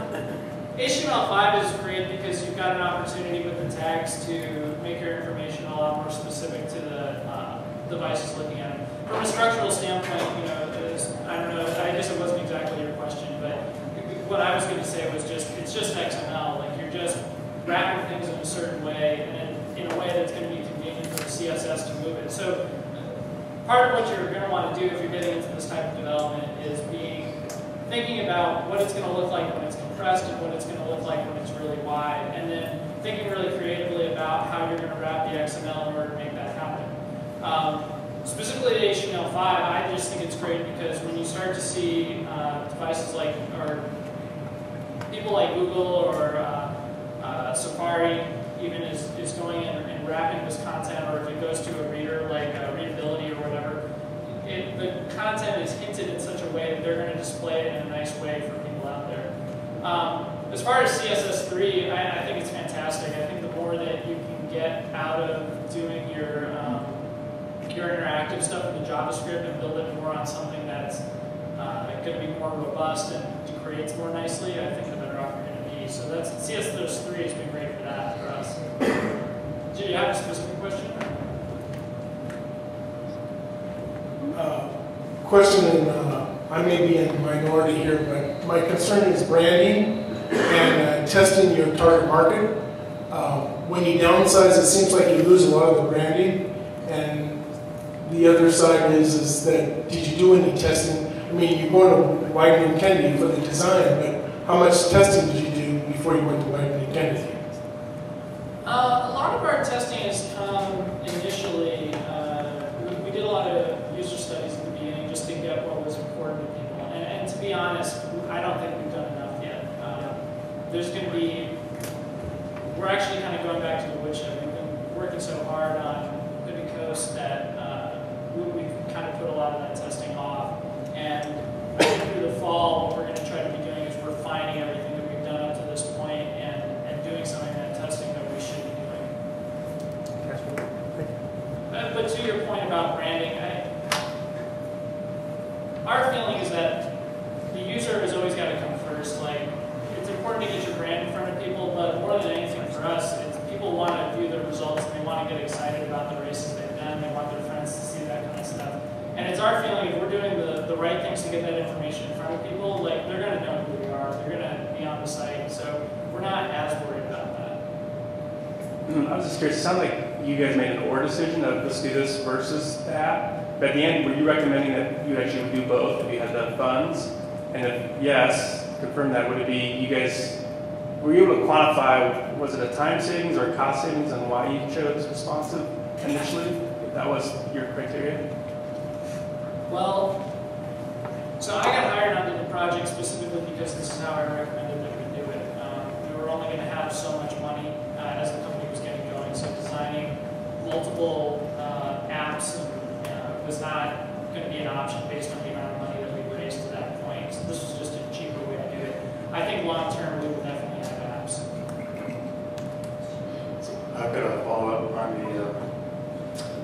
HTML5 is great because you've got an opportunity with the tags to make your information a lot more specific to the uh, devices looking at it. From a structural standpoint, you know, there's, I don't know, I guess it wasn't exactly your question, but what I was going to say was just, it's just XML. Like, you're just wrapping things in a certain way and in a way that's going to be convenient for the CSS to move it. So part of what you're going to want to do if you're getting into this type of development is being thinking about what it's going to look like when it's compressed and what it's going to look like when it's really wide, and then thinking really creatively about how you're going to wrap the XML in order to make that happen. Um, specifically to HTML5, I just think it's great because when you start to see uh, devices like, or people like Google or uh, uh, Safari even is, is going in and wrapping this content, or if it goes to a reader like uh, Readability or whatever, it, the content is hinted in such a way that they're going to display it in a nice way for people out there. Um, as far as CSS3, I, I think it's fantastic. I think the more that you can get out of doing your um, your interactive stuff in the JavaScript and build it more on something that's uh, going to be more robust and creates more nicely, I think the better off you're going to be. So that's CSS3 has been great for that for us. Do you have a specific question? Uh, question, and uh, I may be in the minority here, but my concern is branding and uh, testing your target market. Uh, when you downsize, it seems like you lose a lot of the branding. And the other side is, is that did you do any testing? I mean, you're going to Wieden and Kennedy for the design, but how much testing did you do before you went to Wieden and Kennedy? Uh, a lot of our testing has come initially. Uh, we, we, did a lot of user studies at the beginning just to get what was important to people. And, and to be honest, I don't think we've done enough yet. Uh, there's going to be, we're actually kind of going back to the woodshed. We've been working so hard on Hood Coast that uh, we, we've kind of put a lot of that testing off. And through the fall, what we're going to try to be doing is refining everything that we've done up to this point and, and doing some of that testing that we should be doing. Uh, but to your point about branding, I, our feeling is that the user has always got to come first. Like, it's important to get your brand in front of people, but more than anything for us, it's people want to view the results and they want to get excited about the races they've done. They want their friends to see that kind of stuff. And it's our feeling if we're doing the, the right things to get that information in front of people, like they're going to know who we are. They're going to be on the site. So we're not as worried about that. I was just curious, it sounded like you guys made an or decision of let's do this versus that. But at the end, were you recommending that you actually would do both if you had the funds? And if yes, confirm that, would it be you guys, were you able to quantify, was it a time savings or cost savings and why you chose responsive initially? If that was your criteria? Well, so I got hired onto the project specifically because this is how I recommended that we do it. Um, we were only going to have so much money uh, as the company was getting going, so designing multiple uh, apps and, uh, was not going to be an option based on the amount of money that we raised to that point. So this was just a cheaper way to do it. I think long term we will definitely have apps. I've got a follow-up on the, uh,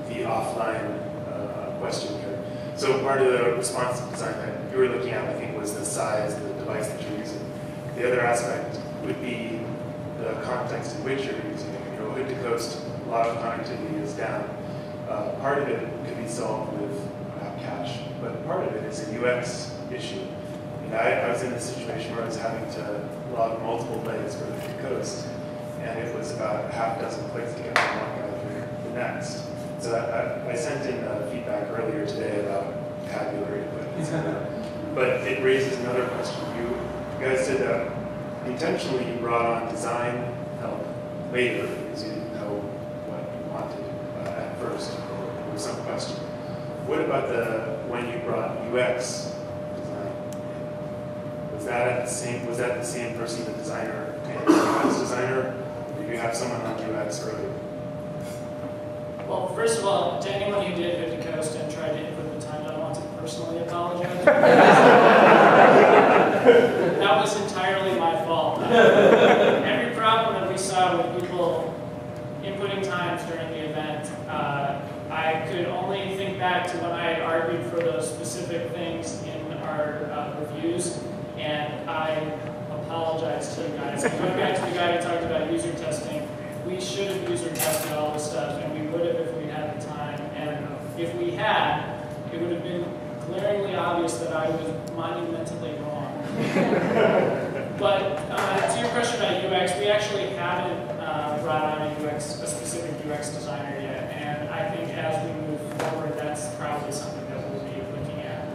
the offline uh, question here. So part of the responsive design that you were looking at, I think, was the size of the device that you're using. The other aspect would be the context in which you're using it. You know, hood to coast, a lot of connectivity is down. Uh, part of it could be solved with app cache, but part of it is a UX issue. I, I was in a situation where I was having to log multiple legs for the coast, and it was about a half dozen clicks to get from one guy to the next. So I, I sent in uh, feedback earlier today about vocabulary, but, but it raises another question. You, you guys said that intentionally you brought on design help later because you didn't know what you wanted uh, at first, or there was some question. What about the when you brought UX that at the same? Was that the same person, the designer and UX designer? Or did you have someone on UX earlier? Well, first of all, to anyone who did Hood to Coast and tried to input the time, I want to personally apologize. that was entirely my fault. Every problem that we saw with people inputting times during the event, uh, I could only think back to when I argued for those specific things in our uh, reviews, and I apologize to you guys. Going back to the guy who talked about user testing, we should have user tested all this stuff, and we would have if we had the time. And if we had, it would have been glaringly obvious that I was monumentally wrong. but uh, to your question about UX, we actually haven't uh, brought on a UX, a specific UX designer yet. And I think as we move forward, that's probably something that we'll be looking at.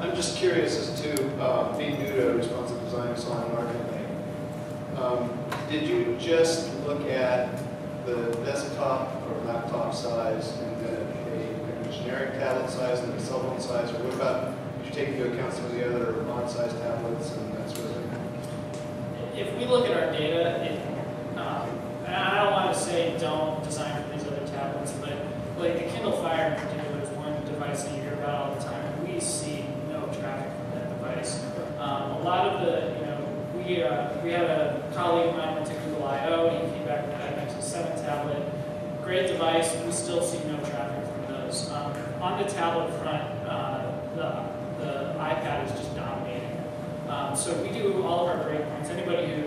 I'm just curious as to, uh, being new to responsive design, so I'm marketing. Um, did you just look at the desktop or laptop size and then a, a generic tablet size and then a cell phone size, or what about, did you take into account some of the other font-sized tablets and that sort of thing? If we look at our data, it, um, and I don't want to say don't design for these other tablets, but like the Kindle Fire in particular is one device that you hear about all the time, and we see no traffic from uh, we had a colleague of mine went to Google I/O, and he came back with that Nexus 7 tablet. Great device, we still see no traffic from those. Um, on the tablet front, uh, the, the iPad is just dominating. Um, so we do all of our breakpoints. Anybody who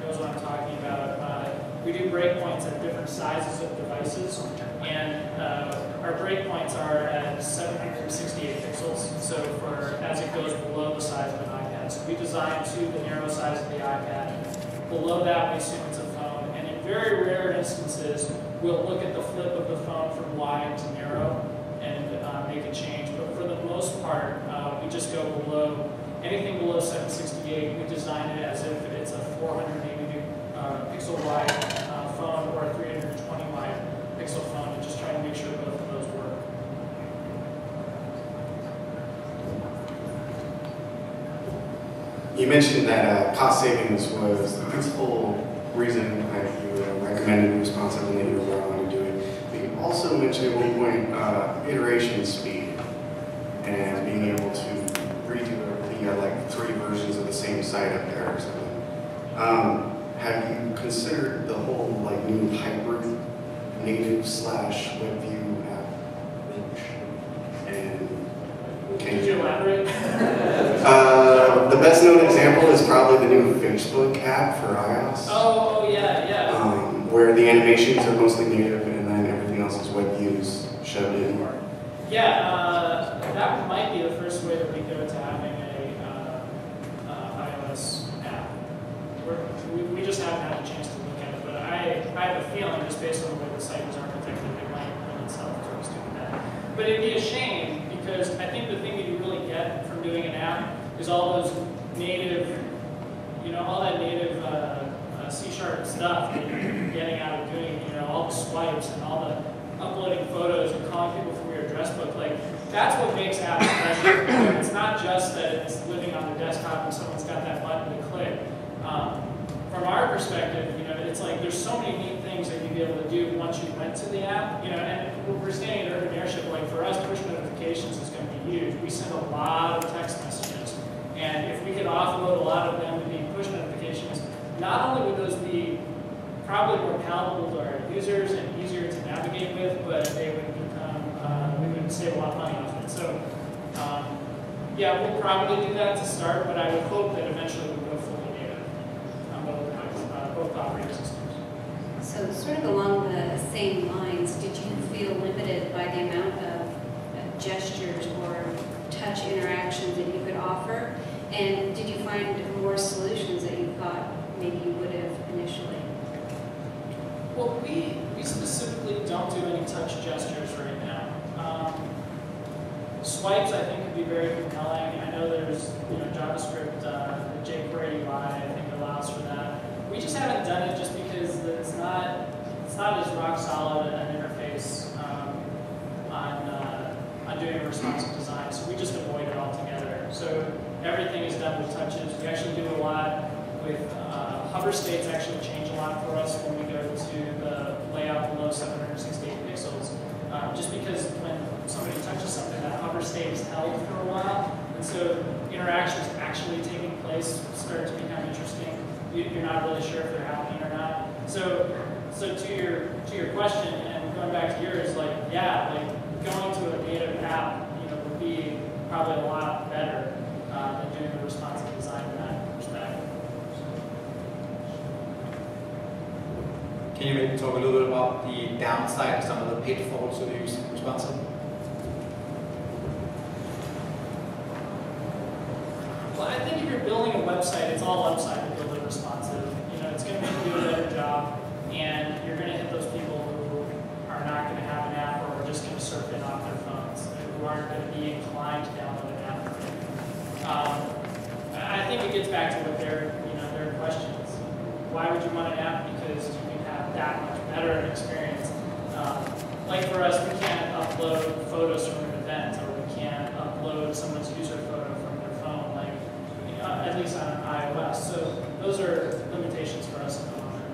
knows what I'm talking about, uh, we do breakpoints at different sizes of devices, and uh, our breakpoints are at 768 pixels. So for as it goes below the size of so we design to the narrow size of the iPad. Below that, we assume it's a phone, and in very rare instances, we'll look at the flip of the phone from wide to narrow and uh, make a change. But for the most part, uh, we just go below anything below 768. We design it as if it's a 480 uh, pixel wide uh, phone or a 320 wide pixel phone, and just try to make sure both of those work. You mentioned that uh, cost savings was the principal reason that you uh, recommended responsive and that you were willing to do it. But you also mentioned at one point uh, iteration speed and being able to redo everything. You had like three versions of the same site up there or something. Um, have you considered the whole like new hybrid native slash web view app? And can Could you elaborate? The best known example is probably the new Facebook app for iOS, Oh, oh yeah, yeah. um, where the animations are mostly native and then everything else is web views shoved in. Yeah, uh, that might be the first way that we go to having a uh, uh, iOS app. We, we just haven't had a chance to look at it, but I, I have a feeling, just based on the way the site is architected, it might lend itself towards doing that. But it'd be a shame, because I think the thing that you really get from doing an app is all those native, you know, all that native uh, uh, C-sharp stuff that you're getting out of doing, you know, all the swipes and all the uploading photos and calling people from your address book. Like, that's what makes apps special. It's not just that it's living on the desktop and someone's got that button to click. Um, from our perspective, you know, it's like there's so many neat things that you'd be able to do once you went to the app. You know, and we're standing at Urban Airship, like for us, push notifications is going to be huge. We send a lot of text. And if we could offload a lot of them to be push notifications, not only would those be probably more palatable to our users and easier to navigate with, but they would become, uh, we would save a lot of money off it. So, um, yeah, we'll probably do that to start, but I would hope that eventually we'll go fully native on both, uh, both operating systems. So sort of along the same lines, did you feel limited by the amount of uh, gestures or touch interactions that you could offer? And did you find more solutions that you thought maybe you would have initially? Well, we, we specifically don't do any touch gestures right now. Um, swipes, I think, could be very compelling. I know there's, you know, JavaScript, uh, the jQuery UI, I think allows for that. We just haven't done it just because it's not, it's not as rock solid an interface um, on, uh, on doing a responsive design, so we just avoid it altogether. So everything is done with touches. We actually do a lot with uh, hover states actually change a lot for us when we go to the layout below 768 pixels. Um, just because when somebody touches something, that hover state is held for a while, and so interactions actually taking place start to become interesting. You, you're not really sure if they're happening or not. So, so to your to your question and going back to yours, like yeah, like going to a native app, you know, would be probably a lot better the responsive design in that respect. Can you maybe talk a little bit about the downside, of some of the pitfalls of using responsive? Well, I think if you're building a website, it's all upside to build it responsive. You know, it's going to make you do a better job, and you're going to hit those people who are not going to have an app or are just going to surf it off their phones, who aren't going to be inclined to download an app. Um, I think it gets back to what their, you know, their questions. Why would you want an app? Because you can have that much better an experience. Um, like for us, we can't upload photos from an event, or we can't upload someone's user photo from their phone, like uh, at least on iOS. So those are limitations for us at the moment.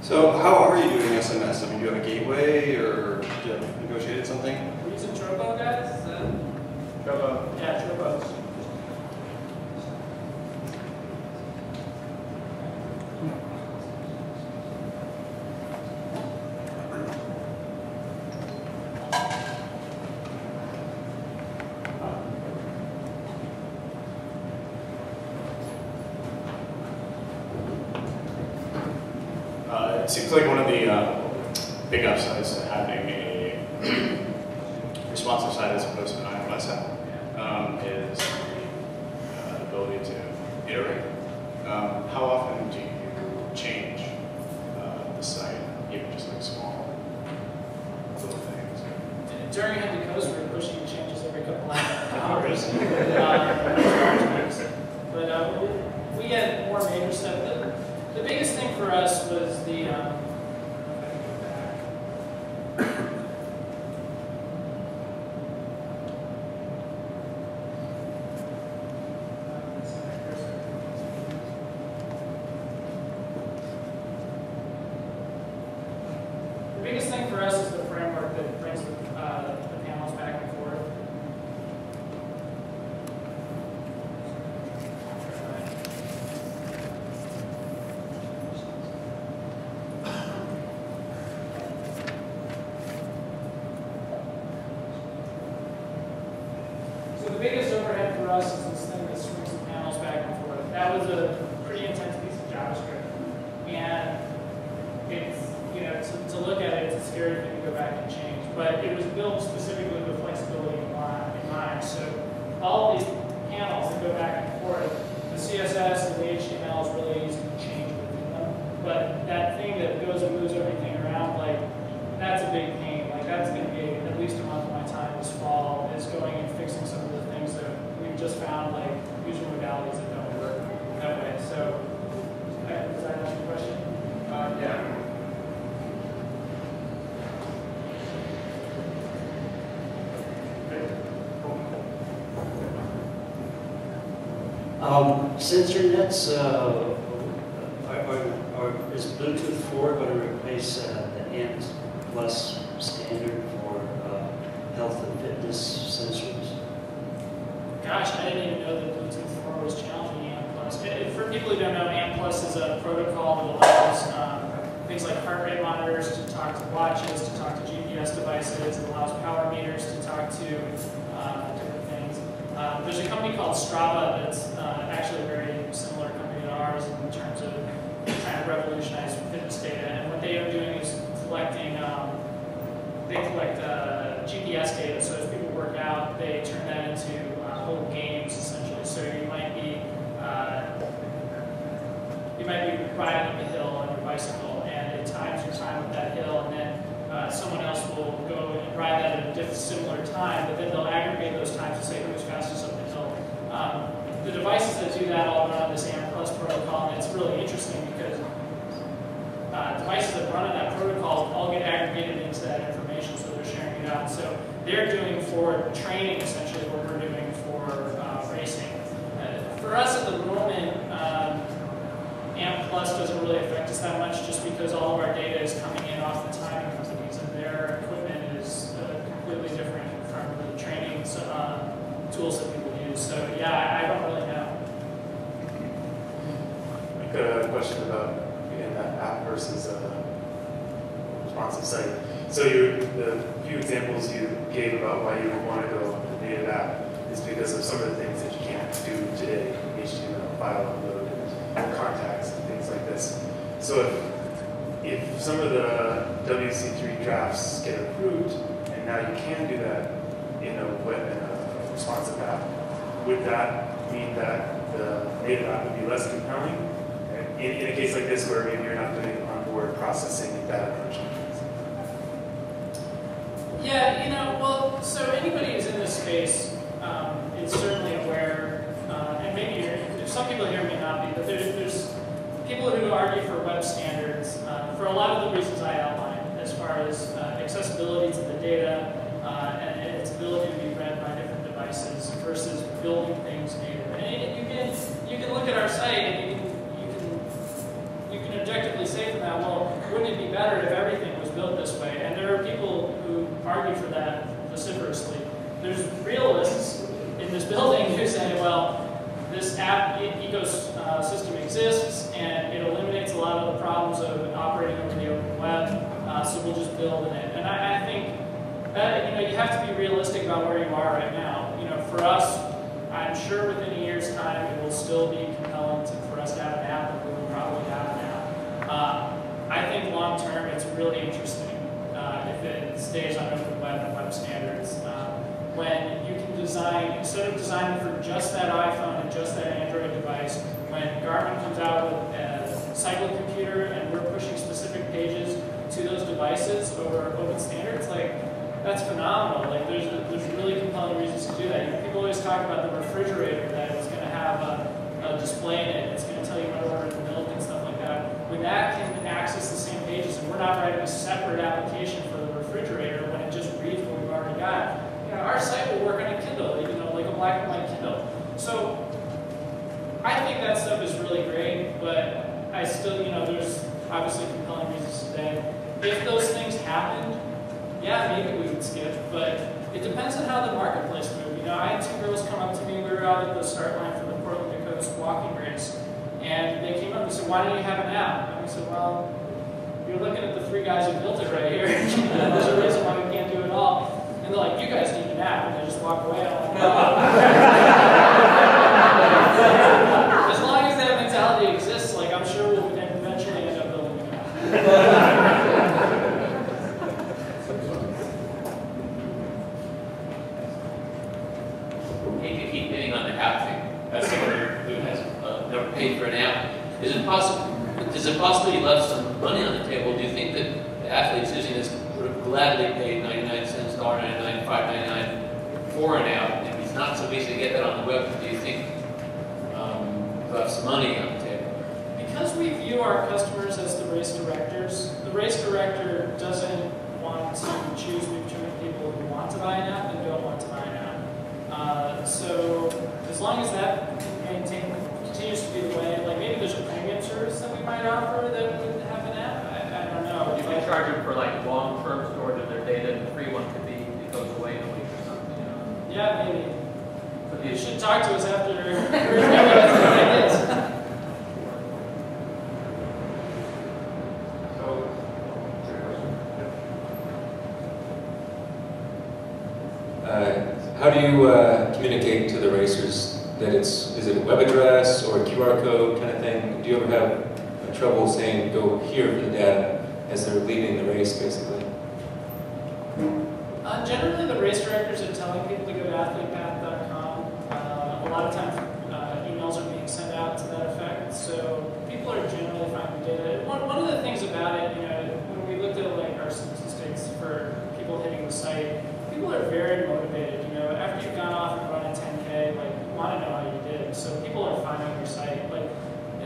So how are you doing SMS? I mean, do you have a gateway or do you have negotiated something? We're using Tropo, guys. Is that- Tropo. Yeah, Tropo. it seems like one of the uh, big upsides to having a responsive site as opposed to an iOS app um, is the uh, ability to iterate. Um, how often do you change uh, the site, even just like small little things? During Hood to Coast, we're pushing changes every couple hours. really? Uh, But uh, we we had more major stuff. The, the biggest thing for us was the, um, the biggest thing for us is the framework that brings the, uh, the panels back and forth. So the biggest overhead for us is this thing that swings the panels back and forth. That was a pretty intense piece of JavaScript. And it's, you know, to, to look at it, it's a scary thing to go back and change. But it was built specifically with flexibility in mind. In mind. So all of these panels that go back and forth, the CSS and the HTML is really easy to change within them. But that thing that goes and moves everything around, like, that's a big pain. Like, that's going to be at least a month of my time this fall is going and fixing some of the things that we've just found, like user modalities that don't work that way. So, uh, does that answer your question? Uh, yeah. Um, sensor nets, uh, are, are, are, is Bluetooth 4 going to replace uh, the ANT Plus standard for uh, health and fitness sensors? Gosh, I didn't even know that Bluetooth 4 was challenging ANT Plus. Uh, For people who don't know, ANT Plus is a protocol that allows um, things like heart rate monitors to talk to watches, to talk to GPS devices. It allows power meters to talk to uh, different things. Um, there's a company called Strava that's uh, actually a very similar company to ours in terms of trying to revolutionize fitness data. And what they are doing is collecting, um, they collect uh, GPS data. So as people work out, they turn that into uh, little games essentially. So you might be uh, you might be riding up a hill on your bicycle, and it times your time with that hill, and then uh, someone else will go and ride that at a diff- similar time, but then they'll aggregate those times to say who's fastest up the hill. Um, the devices that do that all run on this ANT Plus protocol, and it's really interesting because uh, devices that run on that protocol all get aggregated into that information, so they're doing for training essentially what we're doing for uh, racing. Uh, for us at the moment, um, ANT Plus doesn't really affect us that much just because all of our data is coming in off the timing companies and their equipment is uh, completely different from the training uh, tools that people use. So yeah, I, I don't really know. I've got a question about again, that app versus uh, responsive site. So you, the few examples you gave about why you would want to go with a native app is because of some of the things that you can't do today, HTML, file upload, and contacts, and things like this. So if, if some of the WC3 drafts get approved, and now you can do that in a web, in a responsive app, would that mean that the native app would be less compelling? In, in a case like this where maybe you're not doing onboard processing and data crunching. You know, well, so anybody who's in this space um, is certainly aware, uh, and maybe some people here may not be, but there's, there's people who argue for web standards uh, for a lot of the reasons I outlined, as far as uh, accessibility to the data uh, and, and its ability to be read by different devices versus building things native. And you can you can look at our site and you can you can you can objectively say from that, well, wouldn't it be better if everything was built this way? And there are people argue for that vociferously. There's realists in this building who say, well, this app ecosystem exists and it eliminates a lot of the problems of operating over the open web, uh, so we'll just build in it. And I, I think that, you know, you have to be realistic about where you are right now. You know, for us, I'm sure within a year's time it will still be compelling to, for us to have an app, and we will probably have an app. Uh, I think long term it's really interesting uh, if it stays on open web and web standards. Um, when you can design, instead of designing for just that iPhone and just that Android device, when Garmin comes out with a cycle computer and we're pushing specific pages to those devices over open standards, like that's phenomenal. Like there's there's really compelling reasons to do that. People always talk about the refrigerator that is going to have a, a display in it. It's going to tell you when to order the milk and stuff like that. When that can access the same pages, and we're not writing a separate application for the refrigerator when it just reads what we've already got. You know, our site will work on a Kindle, you know, like a black and white Kindle. So I think that stuff is really great, but I still, you know, there's obviously compelling reasons today. If those things happened, yeah, maybe we would skip, but it depends on how the marketplace moved. You know, I had two girls come up to me, we were out at the start line for the Portland Coast walking race, and they came up and said, why don't you have an app? We said, well, you're looking at the three guys who built it right here. There's a reason why we can't do it all. And they're like, you guys need an app, and they just walk away. I'm like, as long as that mentality exists, like I'm sure we'll eventually end up building an app. hate to keep hitting on the app thing. As someone who has uh, never paid for an app, is it possible? Is it possible you left some money on the table? Do you think that the athletes using this would have gladly paid 99 cents, $1.99, $5.99 an app? And if it's not so easy to get that on the web, do you think um, you left some money on the table? Because we view our customers as the race directors, the race director doesn't want to choose between people who want to buy an app and don't want to buy an app. Uh, so as long as that maintain, continues to be the way, like maybe there's a premium service that we might offer that would have an app. I, I don't know. You can charge them for like long-term storage of their data, and the free one could be, it goes away in a week or something, you know? Yeah, maybe. Could You should talk to us after. Uh, How do you uh, communicate to the racers that it's, is it a web address or a QR code kind of thing? Do you ever have uh, trouble saying, go here for the data as they're leaving the race, basically? Generally, the race directors are telling people to go to athletepath.com. Uh, a lot of times, uh, emails are being sent out to that effect, so people are generally finding data. One, one of the things about it, you know, when we looked at like our statistics for people hitting the site, people are very motivated. You know, after you've gone off and run a 10k, like you want to know how you did. So people are finding your site. Like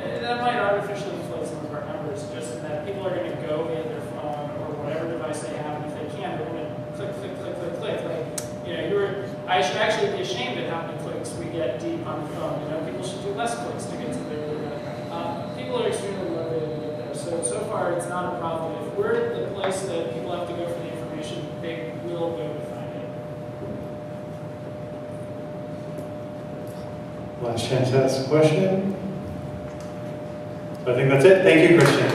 eh, that might artificially inflate some of our numbers, just in that people are going to go via their phone or whatever device they have, and if they can, they're going to click, click, click, click, click. Like, you know, you were. I should actually be ashamed at how many clicks we get deep on the phone. You know, people should do less clicks to get to their data. Um, people are extremely motivated to get there. Far, it's not a problem. If we're at the place that people have to go for the information, they will go to find it. Last chance to ask a question. So I think that's it. Thank you, Christian.